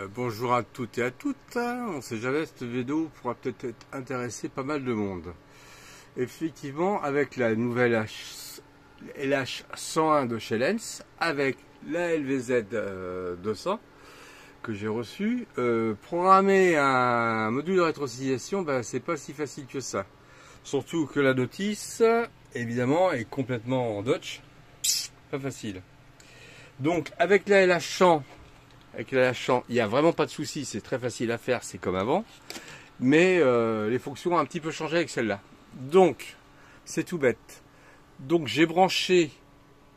Euh, bonjour à toutes et à toutes. On ne sait jamais, cette vidéo pourra peut-être intéresser pas mal de monde. Effectivement, avec la nouvelle H, LH101 de chez avec la LVZ 200 euh, que j'ai reçue, euh, programmer un module de rétrociliation, ben, c'est pas si facile que ça. Surtout que la notice, évidemment, est complètement en Dutch. Pas facile. Donc, avec la LH100, avec la champ, il n'y a vraiment pas de souci, c'est très facile à faire, c'est comme avant. Mais euh, les fonctions ont un petit peu changé avec celle-là. Donc, c'est tout bête. Donc j'ai branché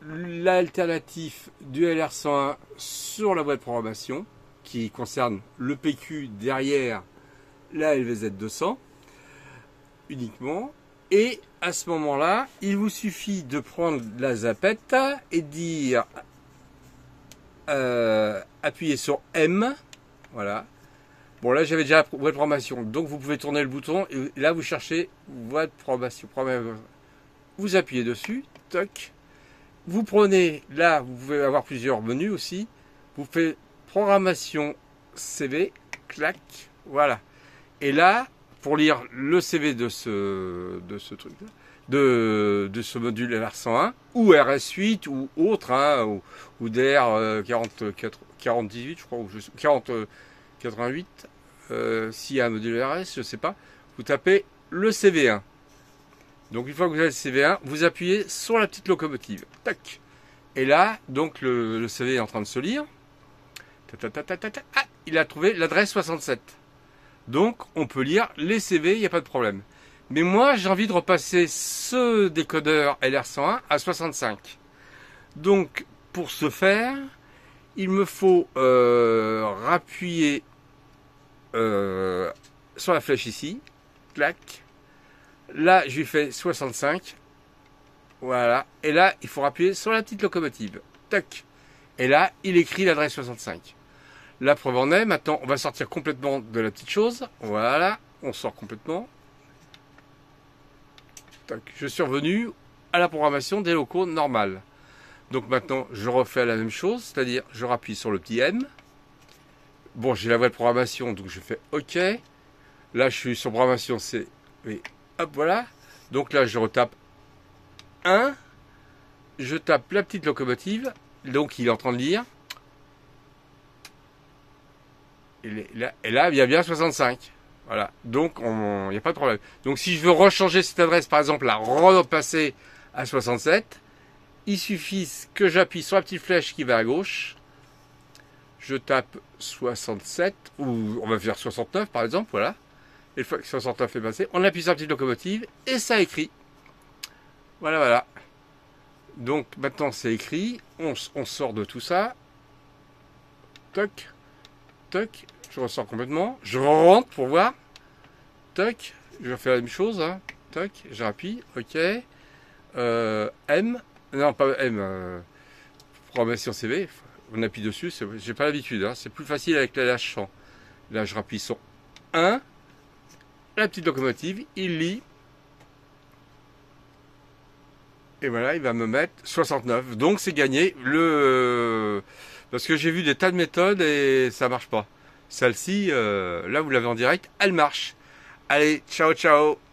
l'alternative du LR101 sur la boîte de programmation qui concerne le PQ derrière la LVZ200 uniquement. Et à ce moment-là, il vous suffit de prendre la zapette et dire euh, appuyez sur M. Voilà. Bon, là, j'avais déjà de programmation. Donc, vous pouvez tourner le bouton. Et là, vous cherchez de programmation. Vous appuyez dessus. Toc. Vous prenez, là, vous pouvez avoir plusieurs menus aussi. Vous faites programmation CV. Clac. Voilà. Et là, pour lire le CV de ce, de ce truc-là, de, ce module LR101 ou RS8 ou autre, hein, ou, ou DR 40, 18, je crois, ou 40, 88, euh, s'il y a un module RS, je ne sais pas, vous tapez le CV1. Donc une fois que vous avez le CV1, vous appuyez sur la petite locomotive. Tac. Et là, donc le, le CV est en train de se lire. ah, il a trouvé l'adresse 67. Donc on peut lire les CV, il n'y a pas de problème. Mais moi, j'ai envie de repasser ce décodeur LR101 à 65. Donc, pour ce faire, il me faut euh, rappuyer euh, sur la flèche ici. Clac. Là, je lui fais 65. Voilà. Et là, il faut rappuyer sur la petite locomotive. Tac. Et là, il écrit l'adresse 65. La preuve en est, maintenant, on va sortir complètement de la petite chose. Voilà. On sort complètement je suis revenu à la programmation des locaux normales. Donc maintenant, je refais la même chose, c'est-à-dire je rappuie sur le petit M. Bon, j'ai la vraie programmation, donc je fais OK. Là, je suis sur programmation C. Et hop, voilà. Donc là, je retape 1. Je tape la petite locomotive. Donc, il est en train de lire. Et là, et là il y a bien 65. Voilà. Donc, il n'y a pas de problème. Donc, si je veux rechanger cette adresse, par exemple, la repasser à 67, il suffit que j'appuie sur la petite flèche qui va à gauche. Je tape 67, ou on va faire 69 par exemple, voilà. Et une fois que 69 est passé, on appuie sur la petite locomotive et ça écrit. Voilà, voilà. Donc maintenant c'est écrit, on, on, sort de tout ça. Toc, toc, je ressors complètement. Je rentre pour voir. Toc. Je vais faire la même chose. Hein. Toc. J'appuie. OK. Euh, M. Non, pas M. Euh, CV. On appuie dessus. J'ai pas l'habitude. Hein. C'est plus facile avec la lâche champ. Là, je rappuie sur 1. La petite locomotive. Il lit. Et voilà, il va me mettre 69. Donc c'est gagné. Le parce que j'ai vu des tas de méthodes et ça marche pas. Celle-ci, euh, là vous l'avez en direct, elle marche. Allez, ciao ciao